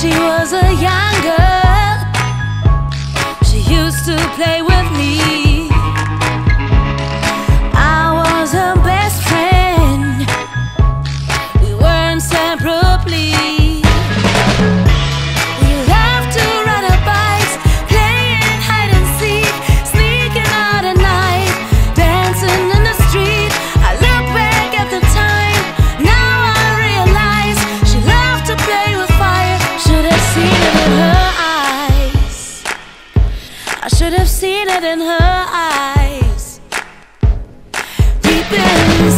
she was a young girl. I should have seen it in her eyes. Deep.